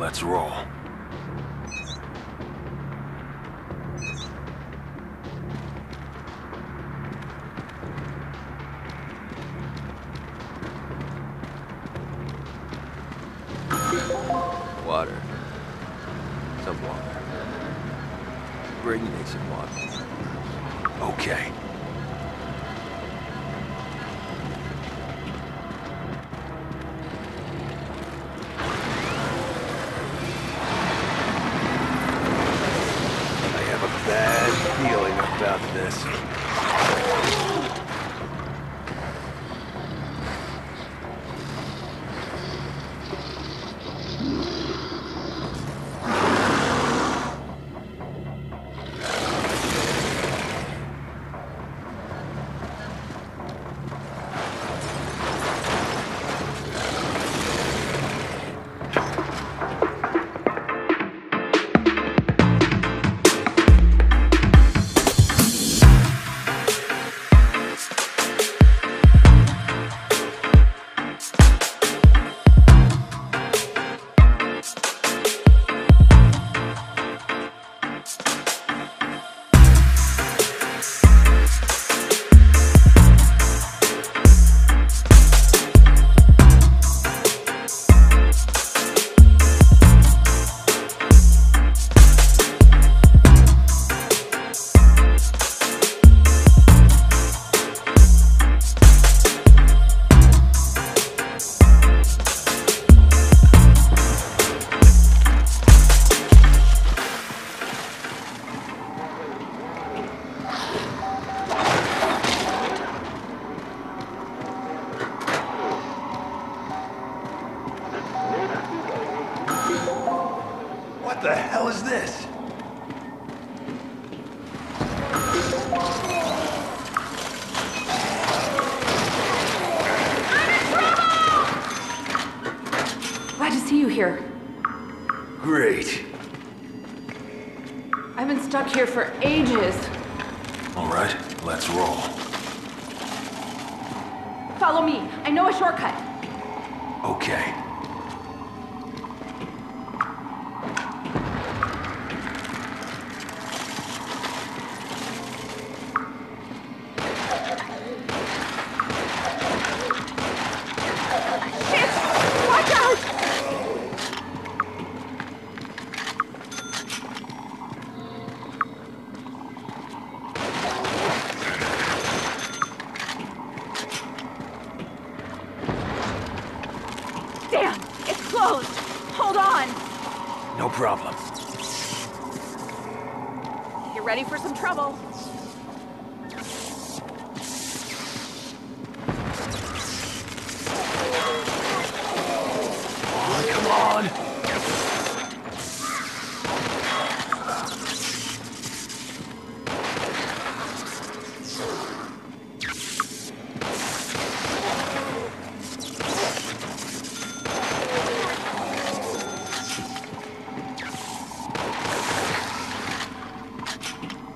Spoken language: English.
Let's roll. Water. Some water. Bring me some water. Okay. About this. What the hell is this? Glad to see you here. Great. I've been stuck here for ages. All right, let's roll. Follow me. I know a shortcut. Okay. No problem. You're ready for some trouble?